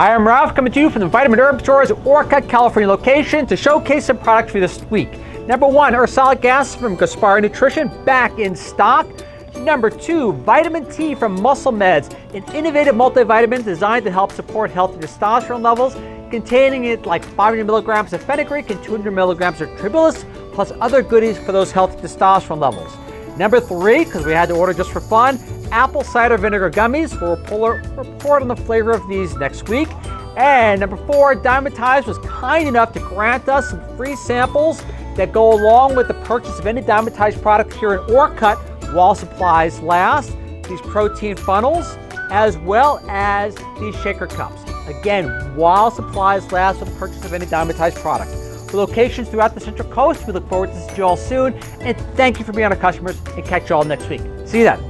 Hi, I'm Ralph coming to you from the Vitamin Herb Store's Orcutt, California location to showcase some products for this week. Number one, Ursolic Acid from Gaspari Nutrition, back in stock. Number two, Vitamin T from MuscleMeds, an innovative multivitamin designed to help support healthy testosterone levels, containing it like 500 milligrams of fenugreek and 200 milligrams of tribulus, plus other goodies for those healthy testosterone levels. Number three, because we had to order just for fun, apple cider vinegar gummies. We'll report on the flavor of these next week. And number four, Dymatize was kind enough to grant us some free samples that go along with the purchase of any Dymatize product here in Orcutt while supplies last. These protein funnels, as well as these shaker cups. Again, while supplies last for the purchase of any Dymatize product. For locations throughout the Central Coast, we look forward to seeing you all soon. And thank you for being our customers and catch you all next week. See you then.